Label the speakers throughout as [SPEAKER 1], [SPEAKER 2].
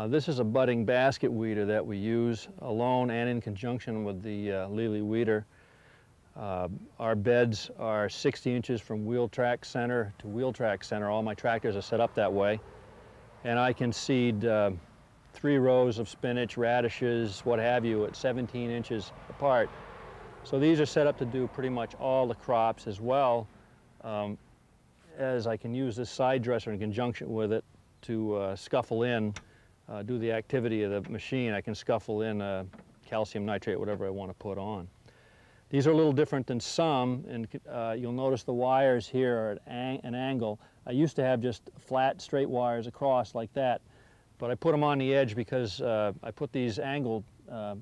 [SPEAKER 1] Uh, this is a Buddingh basket weeder that we use alone and in conjunction with the uh, weeder. Uh, our beds are 60 inches from wheel track center to wheel track center. All my tractors are set up that way. And I can seed uh, three rows of spinach, radishes, what have you, at 17 inches apart. So these are set up to do pretty much all the crops as well um, as I can use this side dresser in conjunction with it to uh, scuffle in, uh, do the activity of the machine. I can scuffle in uh, calcium nitrate, whatever I want to put on. These are a little different than some, and uh, you'll notice the wires here are at ang an angle. I used to have just flat, straight wires across like that, but I put them on the edge because uh, I put these angled uh,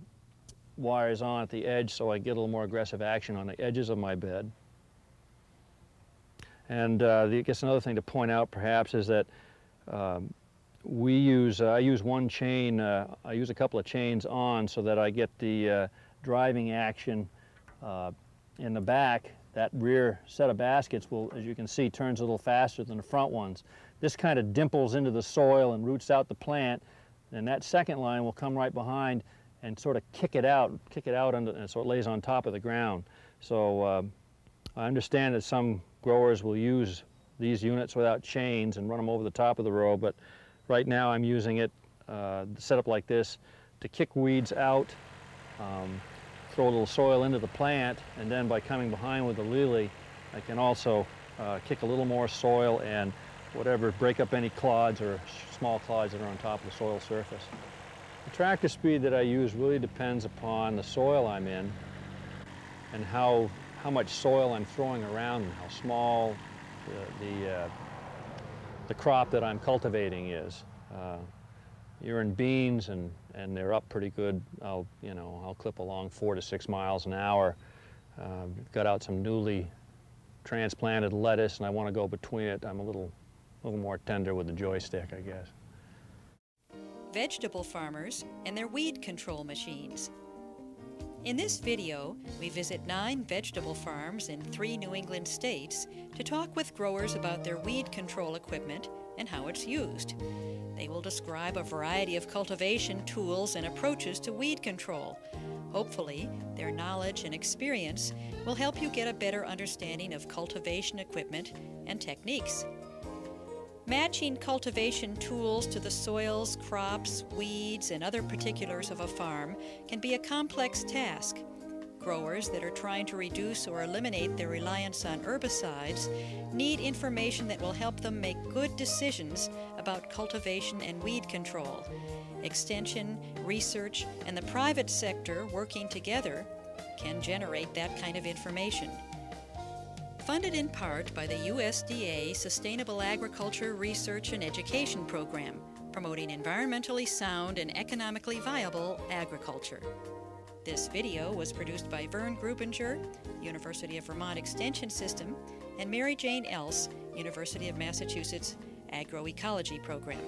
[SPEAKER 1] wires on at the edge so I get a little more aggressive action on the edges of my bed. And uh, the, I guess another thing to point out perhaps is that um, we use, uh, I use one chain, uh, I use a couple of chains on so that I get the uh, driving action in the back. That rear set of baskets will, as you can see, turns a little faster than the front ones. This kind of dimples into the soil and roots out the plant, and that second line will come right behind and sort of kick it out, kick it out under, so it lays on top of the ground. So uh, I understand that some growers will use these units without chains and run them over the top of the row, but right now I'm using it uh, set up like this to kick weeds out, um, throw a little soil into the plant, and then by coming behind with the Lely, I can also uh, kick a little more soil and whatever, break up any clods or small clods that are on top of the soil surface. The tractor speed that I use really depends upon the soil I'm in and how, how much soil I'm throwing around and how small the, the, uh, the crop that I'm cultivating is. Uh, you're in beans and, and they're up pretty good. I'll, you know, I'll clip along four to six miles an hour. Uh, got out some newly transplanted lettuce and I want to go between it. I'm a little, little more tender with the joystick, I guess
[SPEAKER 2] vegetable farmers, and their weed control machines. In this video, we visit nine vegetable farms in three New England states to talk with growers about their weed control equipment and how it's used. They will describe a variety of cultivation tools and approaches to weed control. Hopefully, their knowledge and experience will help you get a better understanding of cultivation equipment and techniques. Matching cultivation tools to the soils, crops, weeds, and other particulars of a farm can be a complex task. Growers that are trying to reduce or eliminate their reliance on herbicides need information that will help them make good decisions about cultivation and weed control. Extension, research, and the private sector working together can generate that kind of information. Funded in part by the USDA Sustainable Agriculture Research and Education Program, promoting environmentally sound and economically viable agriculture. This video was produced by Vern Grubinger, University of Vermont Extension System, and Mary Jane Else, University of Massachusetts Agroecology Program.